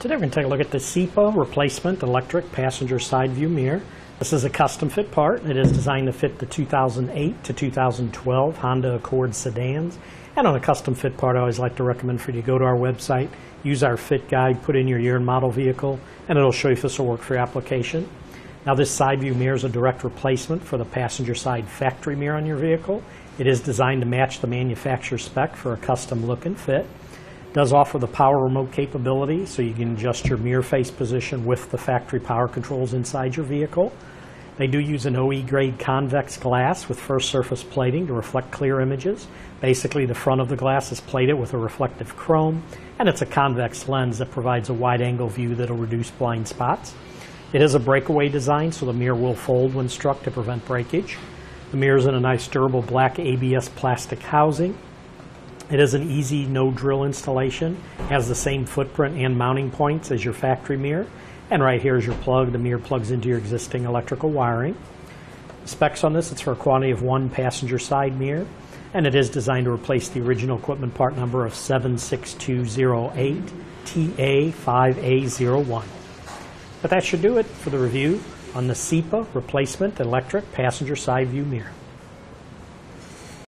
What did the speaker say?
Today we're going to take a look at the CIPA replacement electric passenger side view mirror. This is a custom fit part. It is designed to fit the 2008 to 2012 Honda Accord sedans. And on a custom fit part, I always like to recommend for you to go to our website, use our fit guide, put in your year and model vehicle, and it'll show you if this will work for your application. Now this side view mirror is a direct replacement for the passenger side factory mirror on your vehicle. It is designed to match the manufacturer spec for a custom look and fit does offer the power remote capability, so you can adjust your mirror face position with the factory power controls inside your vehicle. They do use an OE grade convex glass with first surface plating to reflect clear images. Basically, the front of the glass is plated with a reflective chrome, and it's a convex lens that provides a wide angle view that'll reduce blind spots. It is a breakaway design, so the mirror will fold when struck to prevent breakage. The mirror is in a nice durable black ABS plastic housing. It is an easy no drill installation, has the same footprint and mounting points as your factory mirror. And right here is your plug. The mirror plugs into your existing electrical wiring. Specs on this, it's for a quantity of one passenger side mirror, and it is designed to replace the original equipment part number of 76208 TA5A01. But that should do it for the review on the CIPA replacement electric passenger side view mirror.